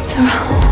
Surround.